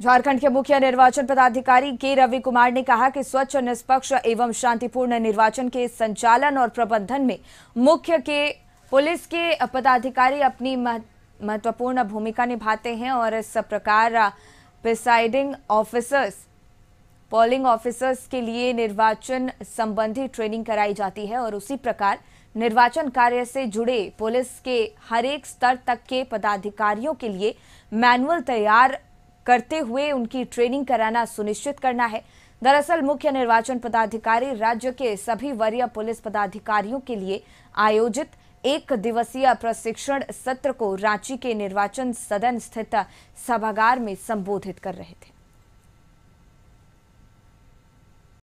झारखंड के मुख्य निर्वाचन पदाधिकारी के रवि कुमार ने कहा कि स्वच्छ, निष्पक्ष एवं शांतिपूर्ण निर्वाचन के संचालन और प्रबंधन में मुख्य के पुलिस के पदाधिकारी अपनी महत्वपूर्ण भूमिका निभाते हैं और इस प्रकार प्रिसाइडिंग ऑफिसर्स, पोलिंग ऑफिसर्स के लिए निर्वाचन संबंधी ट्रेनिंग कराई जाती है और उसी प्रकार निर्वाचन कार्य से जुड़े पुलिस के हर एक स्तर तक के पदाधिकारियों के लिए मैनुअल तैयार करते हुए उनकी ट्रेनिंग कराना सुनिश्चित करना है। दरअसल मुख्य निर्वाचन पदाधिकारी राज्य के सभी वरीय पुलिस पदाधिकारियों के लिए आयोजित एक दिवसीय प्रशिक्षण सत्र को रांची के निर्वाचन सदन स्थित सभागार में संबोधित कर रहे थे।